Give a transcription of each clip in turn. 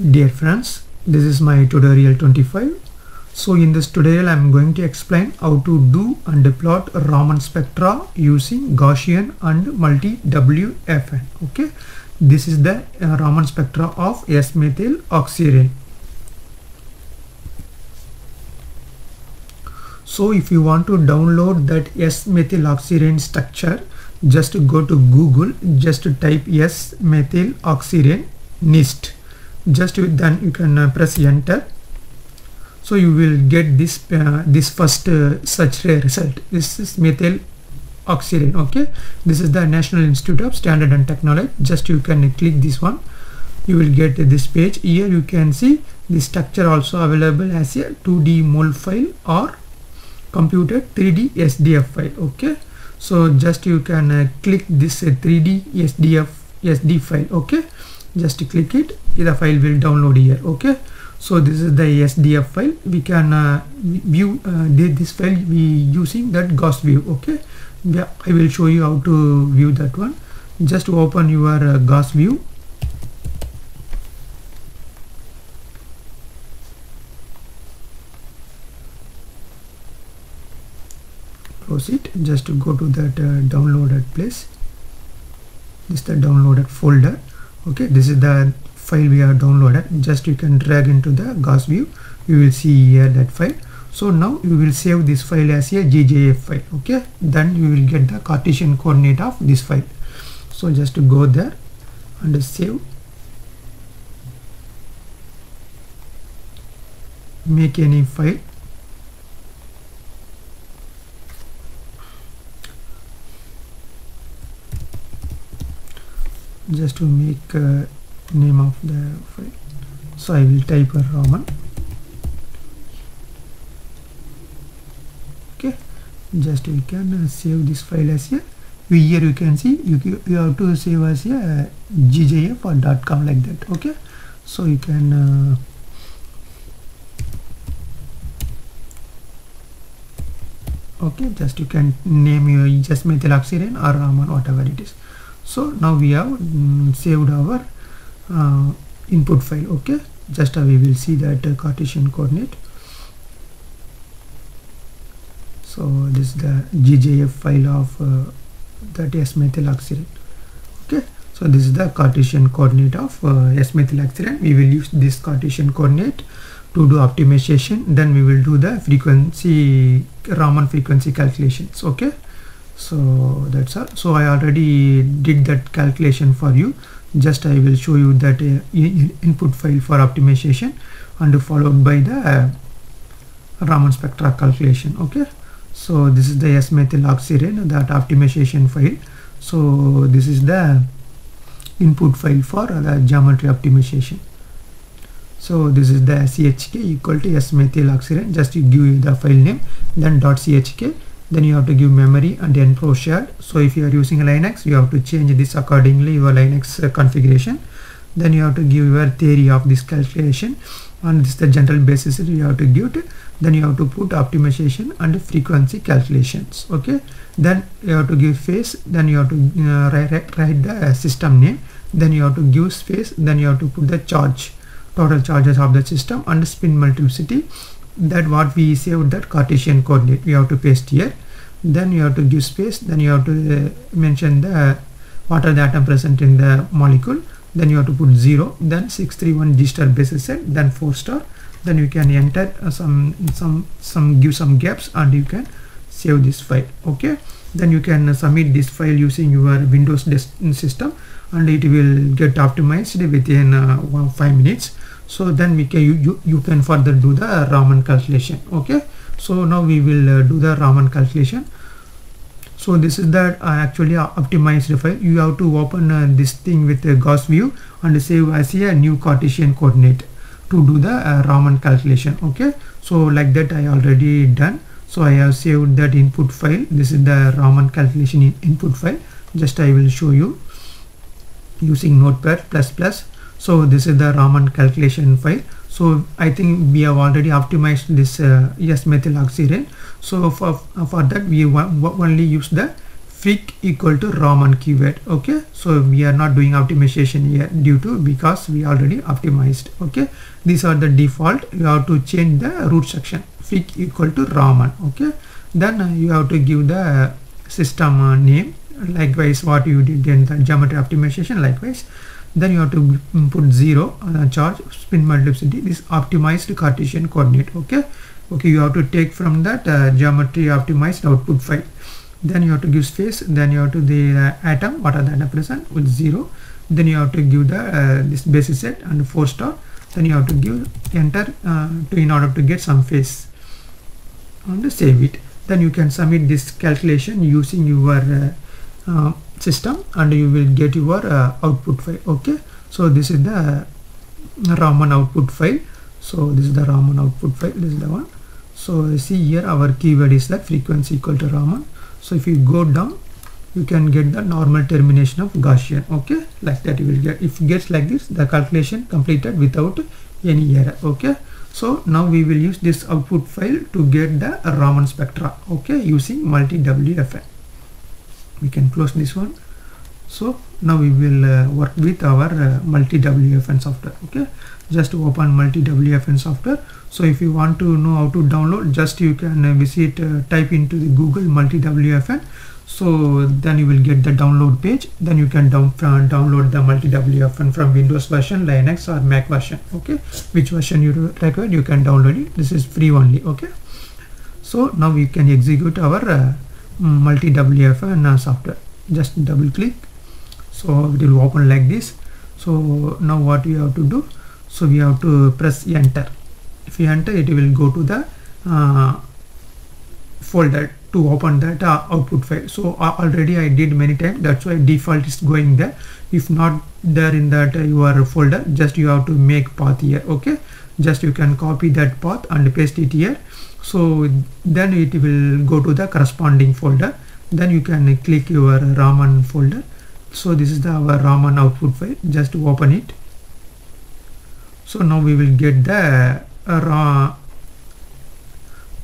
Dear friends, this is my tutorial 25. So in this tutorial I am going to explain how to do and plot Raman spectra using Gaussian and Multiwfn. Okay, this is the uh, Raman spectra of S-methyl oxirane. So if you want to download that S-methyl oxirane structure, just go to Google, just type S-methyl oxirane NIST just then you can uh, press enter. So you will get this uh, this first uh, search result. This is methyl oxirane okay? This is the national institute of standard and technology. Just you can click this one. You will get this page. Here you can see the structure also available as a 2d mol file or computed 3d sdf file okay? So just you can uh, click this 3d sdf sd file okay? Just click it the file will download here okay? So this is the sdf file. We can uh, view uh, this file we using that GaussView okay? Yeah, i will show you how to view that one. Just open your uh, GaussView. Close it. Just to go to that uh, downloaded place. This is the downloaded folder okay? This is the file we have downloaded just you can drag into the GaussView. You will see here that file. So now you will save this file as a GJF file okay? Then you will get the Cartesian coordinate of this file. So just to go there and save. Make any file. Just to make uh, name of the file so I will type a Raman okay just we can uh, save this file as a here you can see you, you have to save as a gjf or dot .com like that okay? So you can uh, okay just you can name your just methyl oxirane or Raman whatever it is. So now we have um, saved our uh, input file okay? Just uh, we will see that uh, Cartesian coordinate. So this is the GJF file of uh, that S-methyl oxirane okay? So this is the Cartesian coordinate of uh, S-methyl oxirane we will use this Cartesian coordinate to do optimization. Then we will do the frequency Raman frequency calculations okay? So that's all. So i already did that calculation for you just i will show you that uh, input file for optimization and followed by the uh, raman spectra calculation okay? So this is the s methyl oxirane that optimization file. So this is the input file for the geometry optimization. So this is the chk equal to s methyl oxirane just you give the file name then dot chk then you have to give memory and nprocshared so if you are using linux you have to change this accordingly your linux uh, configuration. Then you have to give your theory of this calculation. And this is the general basis you have to give it. Then you have to put optimization and frequency calculations okay? Then you have to give phase. Then you have to uh, write, write the system name. Then you have to give space. Then you have to put the charge total charges of the system and spin multiplicity that what we saved that Cartesian coordinate we have to paste here. Then you have to give space. Then you have to uh, mention the what are the atom present in the molecule. Then you have to put 0 then 631 G star basis set. Then 4 star. Then you can enter uh, some some some give some gaps and you can save this file. Okay? Then you can submit this file using your windows system and it will get optimized within uh, 5 minutes so then we can you, you, you can further do the Raman calculation okay? So now we will uh, do the Raman calculation. So this is that uh, actually optimized the file you have to open uh, this thing with a GaussView and save as a new Cartesian coordinate to do the uh, Raman calculation okay? So like that I already done. So I have saved that input file. This is the Raman calculation in input file. Just I will show you using notepad plus plus so this is the Raman calculation file. So I think we have already optimized this uh, S methyl oxirane so for, for that we only use the freq equal to Raman keyword okay? So we are not doing optimization here due to because we already optimized okay? These are the default. You have to change the root section freq equal to Raman okay? Then uh, you have to give the system uh, name likewise what you did in the geometry optimization likewise then you have to put zero uh, charge spin multiplicity. This optimized Cartesian coordinate okay? Okay you have to take from that uh, geometry optimized output file. Then you have to give space then you have to the uh, atom what are the atom present? With zero. Then you have to give the uh, this basis set and four star. Then you have to give enter uh, to in order to get some phase. And save it. Then you can submit this calculation using your uh, system and you will get your uh, output file okay? So this is the Raman output file. So this is the Raman output file this is the one. So see here our keyword is that frequency equal to Raman. So if you go down you can get the normal termination of Gaussian okay? Like that you will get if it gets like this the calculation completed without any error okay? So now we will use this output file to get the Raman spectra okay? Using Multiwfn we can close this one. So now we will uh, work with our uh, Multiwfn software okay? Just open Multiwfn software. So if you want to know how to download just you can uh, visit uh, type into the Google Multiwfn so then you will get the download page. Then you can down, uh, download the Multiwfn from Windows version Linux or Mac version okay? Which version you require you can download it. This is free only okay? So now we can execute our uh, Multiwfn uh, software. Just double click. So it will open like this. So now what we have to do? So we have to press enter. If you enter it will go to the uh, folder to open that uh, output file. So uh, already I did many times. That's why default is going there. If not there in that uh, your folder just you have to make path here okay? Just you can copy that path and paste it here so then it will go to the corresponding folder. Then you can click your Raman folder. So this is the our Raman output file. Just open it. So now we will get the uh,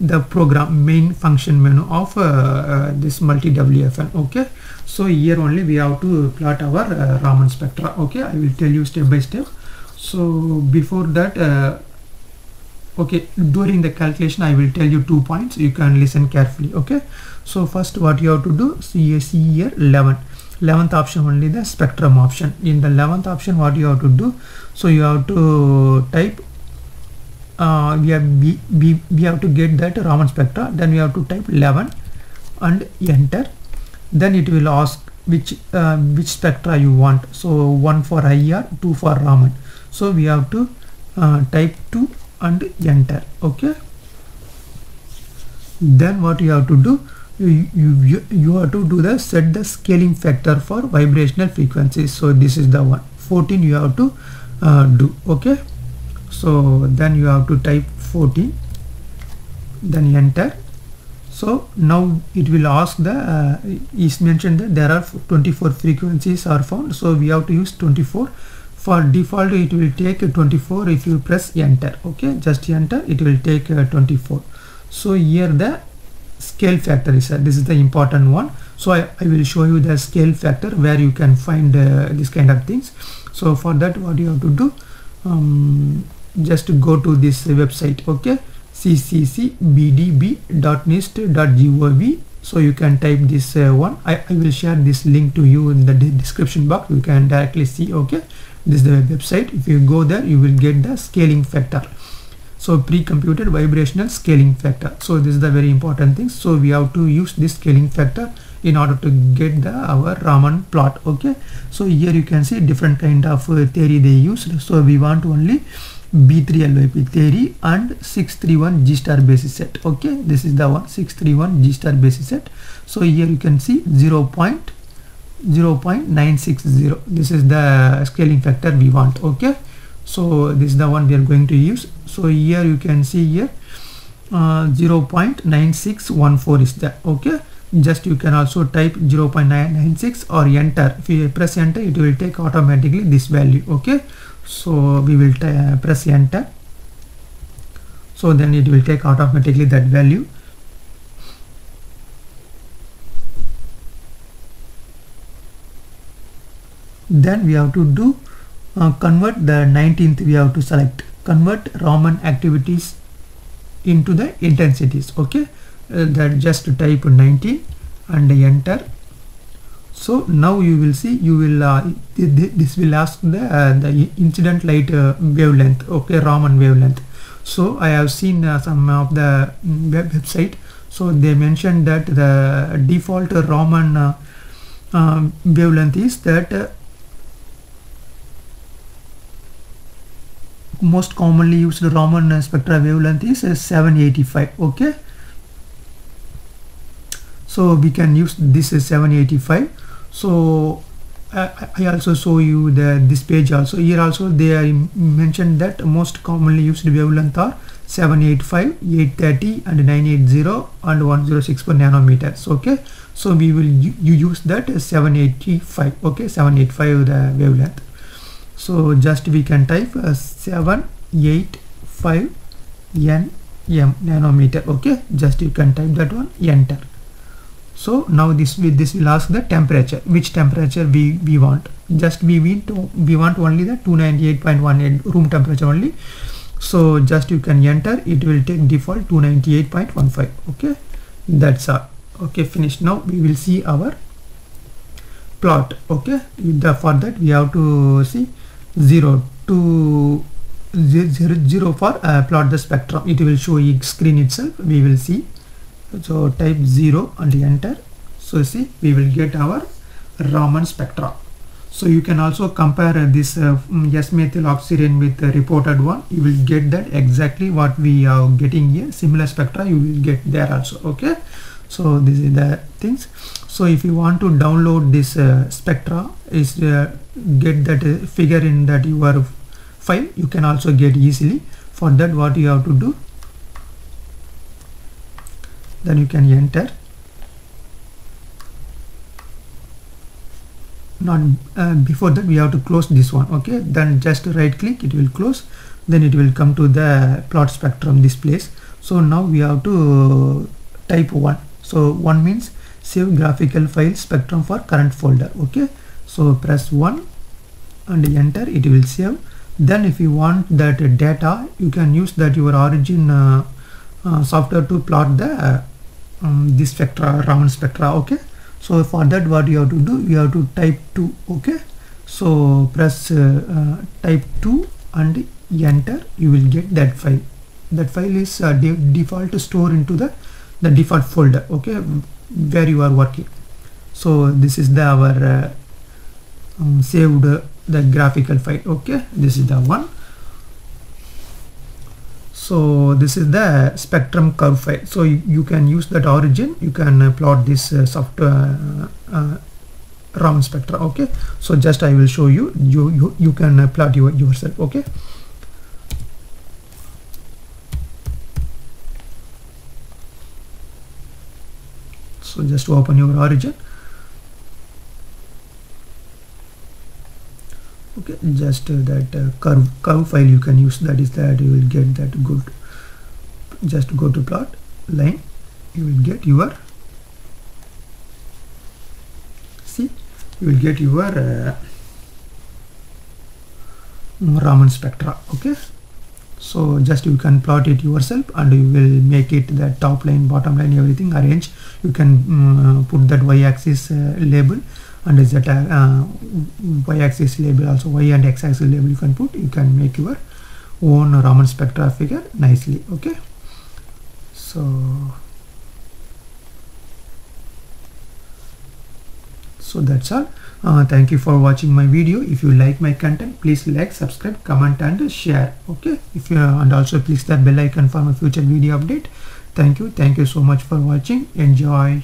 the program main function menu of uh, uh, this Multiwfn okay? So here only we have to plot our uh, Raman spectra okay? I will tell you step by step. So before that uh, okay during the calculation I will tell you two points. You can listen carefully okay? So first what you have to do see, see here 11 11th option only the spectrum option. In the 11th option what you have to do so you have to type uh, we have we, we, we have to get that Raman spectra then we have to type 11 and enter. Then it will ask which uh, which spectra you want. So one for IR two for Raman. So we have to uh, type 2 and enter okay? Then what you have to do you, you you have to do the set the scaling factor for vibrational frequencies. So this is the one. 14 you have to uh, do okay? So then you have to type 14 then enter. So now it will ask the uh, is mentioned that there are 24 frequencies are found. So we have to use 24 for default it will take 24 if you press enter okay just enter it will take uh, 24 so here the scale factor is uh, this is the important one. So I, I will show you the scale factor where you can find uh, this kind of things. So for that what you have to do um, just go to this website okay cccbdb.nist.gov so you can type this uh, one. I, I will share this link to you in the description box. You can directly see okay this is the website. If you go there you will get the scaling factor. So pre-computed vibrational scaling factor. So this is the very important thing. So we have to use this scaling factor in order to get the our Raman plot okay? So here you can see different kind of uh, theory they use so we want only B3LYP theory and 631 G star basis set. Okay this is the one 631 G star basis set. So here you can see 0. 0.960 this is the scaling factor we want. Okay so this is the one we are going to use. So here you can see here uh, 0.9614 is that okay just you can also type 0.996 or enter. If you press enter it will take automatically this value. Okay so we will press enter. So then it will take automatically that value. Then we have to do uh, convert the 19th we have to select convert Raman activities into the intensities okay? Uh, that just type 19 and enter so now you will see you will uh, th th this will ask the uh, the incident light uh, wavelength okay Raman wavelength. So I have seen uh, some of the web website. So they mentioned that the default Raman uh, uh, wavelength is that uh, most commonly used Raman spectra wavelength is uh, 785 okay? So we can use this is 785 so uh, I also show you the this page also. Here also they are mentioned that most commonly used wavelength are 785 830 and 980 and 1064 nanometers okay. So we will you use that 785 okay 785 the wavelength. So just we can type uh, 785 n m nanometer okay. Just you can type that one enter so now this will this will ask the temperature. Which temperature we we want? Just we want to we want only the 298.18 room temperature only. So just you can enter. It will take default 298.15 okay? That's all. Okay finished. Now we will see our plot. Okay? The, for that we have to see 0 to 0, 0 for uh, plot the spectrum. It will show screen itself. We will see so type 0 and enter. So see we will get our Raman spectra. So you can also compare uh, this uh, S-methyl oxirane with the reported one. You will get that exactly what we are getting here. Similar spectra you will get there also okay? So this is the things. So if you want to download this uh, spectra is uh, get that uh, figure in that your file you can also get easily. For that what you have to do then you can enter. Not uh, before that we have to close this one okay? Then just right click it will close. Then it will come to the plot spectrum this place. So now we have to type 1 so 1 means save graphical file spectrum for current folder okay? So press 1 and enter it will save. Then if you want that data you can use that your origin uh, uh, software to plot the um, this spectra Raman spectra okay? So for that what you have to do you have to type 2 okay? So press uh, uh, type 2 and enter you will get that file. That file is uh, de default store into the the default folder okay? Where you are working. So this is the our uh, um, saved uh, the graphical file okay? This is the one so this is the spectrum curve file. So you, you can use that origin. You can uh, plot this uh, software uh, uh, Raman spectra okay? So just I will show you. You you, you can uh, plot your yourself okay? So just open your origin okay just uh, that uh, curve curve file you can use that is that you will get that good just go to plot line you will get your see you will get your uh, Raman spectra okay? So just you can plot it yourself and you will make it the top line bottom line everything arrange you can um, put that y-axis uh, label and z uh, y-axis label also y and x-axis label you can put. You can make your own Raman spectra figure nicely okay? So so that's all. Uh, thank you for watching my video. If you like my content please like subscribe comment and share okay? If you and also please that bell icon for my future video update. Thank you. Thank you so much for watching. Enjoy